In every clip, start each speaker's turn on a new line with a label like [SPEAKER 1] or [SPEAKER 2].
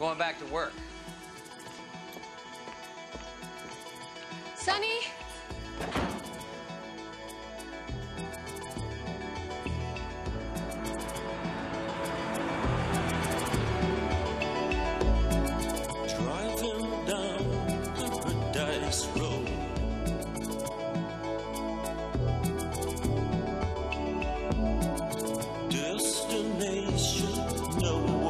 [SPEAKER 1] going back to work.
[SPEAKER 2] Sonny?
[SPEAKER 3] Driving down Paradise Road. Destination no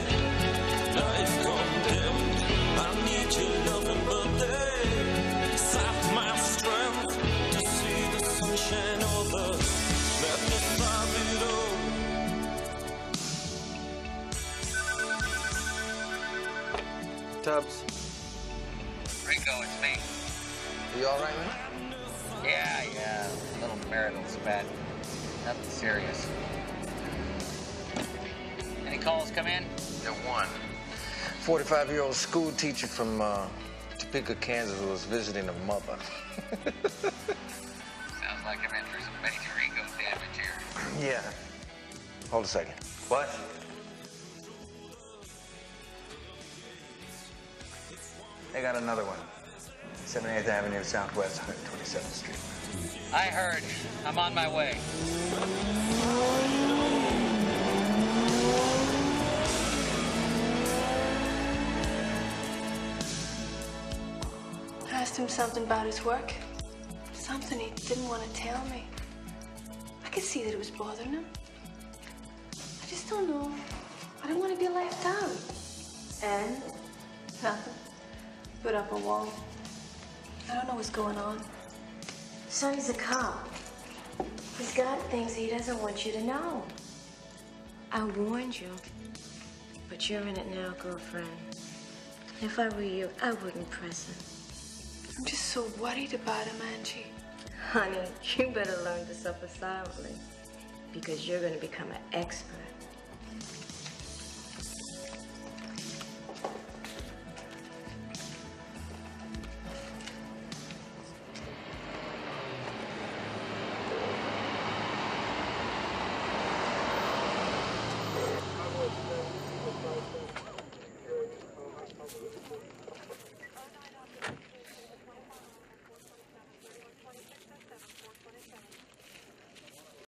[SPEAKER 4] Tubbs,
[SPEAKER 1] Rico, it's me.
[SPEAKER 4] you all right, man?
[SPEAKER 1] Yeah, yeah. A little marital spat. Nothing serious. Any calls come in?
[SPEAKER 4] Yeah, one. 45-year-old school teacher from uh, Topeka, Kansas, was visiting a mother.
[SPEAKER 1] Sounds like I'm in for some major ego damage here.
[SPEAKER 4] yeah. Hold a second. What?
[SPEAKER 5] They got another one. 78th Avenue Southwest, 127th Street.
[SPEAKER 1] I heard. I'm on my way.
[SPEAKER 2] I asked him something about his work. Something he didn't want to tell me. I could see that it was bothering him. I just don't know. I don't want to be left out. And nothing. Put up a wall. I don't know what's going on.
[SPEAKER 6] Sonny's a cop. He's got things he doesn't want you to know. I warned you. But you're in it now, girlfriend. If I were you, I wouldn't press him.
[SPEAKER 2] I'm just so worried about him, Angie.
[SPEAKER 6] Honey, you better learn to suffer silently. Because you're going to become an expert.